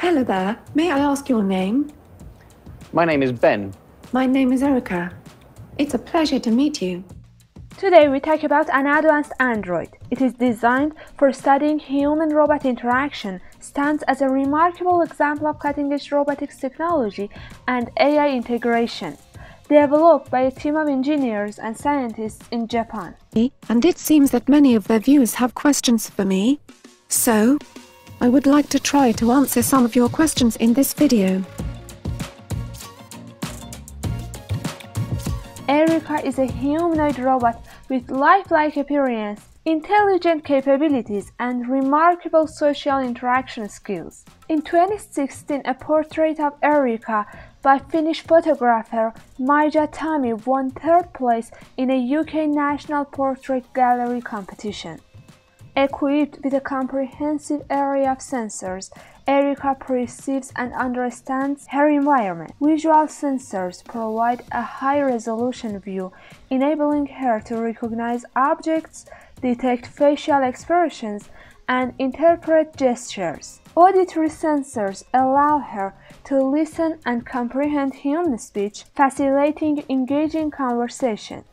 Hello there. May I ask your name? My name is Ben. My name is Erica. It's a pleasure to meet you. Today we talk about an advanced android. It is designed for studying human-robot interaction, stands as a remarkable example of cutting-edge robotics technology and AI integration, developed by a team of engineers and scientists in Japan. And it seems that many of their viewers have questions for me. So, I would like to try to answer some of your questions in this video. Erica is a humanoid robot with lifelike appearance, intelligent capabilities, and remarkable social interaction skills. In 2016, a portrait of Erica by Finnish photographer Maija Tammi won third place in a UK National Portrait Gallery competition. Equipped with a comprehensive array of sensors, Erica perceives and understands her environment. Visual sensors provide a high-resolution view, enabling her to recognize objects, detect facial expressions, and interpret gestures. Auditory sensors allow her to listen and comprehend human speech, facilitating engaging conversations.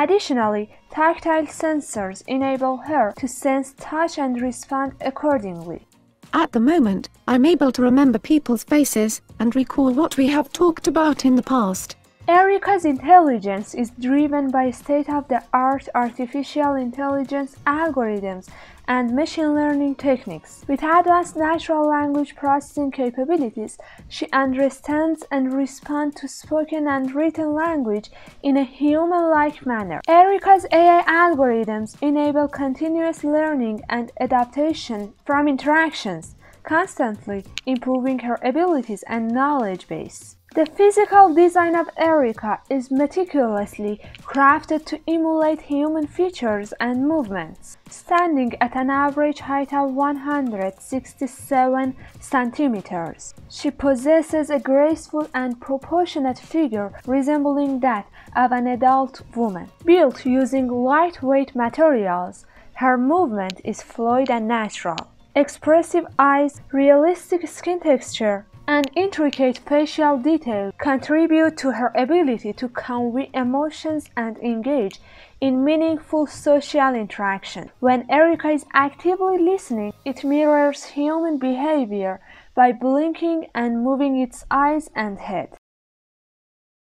Additionally, tactile sensors enable her to sense touch and respond accordingly. At the moment, I'm able to remember people's faces and recall what we have talked about in the past. Erica's intelligence is driven by state-of-the-art artificial intelligence algorithms and machine learning techniques. With advanced natural language processing capabilities, she understands and responds to spoken and written language in a human-like manner. Erica's AI algorithms enable continuous learning and adaptation from interactions, constantly improving her abilities and knowledge base. The physical design of Erica is meticulously crafted to emulate human features and movements. Standing at an average height of 167 centimeters, she possesses a graceful and proportionate figure resembling that of an adult woman. Built using lightweight materials, her movement is fluid and natural. Expressive eyes, realistic skin texture, and intricate facial detail contribute to her ability to convey emotions and engage in meaningful social interaction. When Erica is actively listening, it mirrors human behavior by blinking and moving its eyes and head.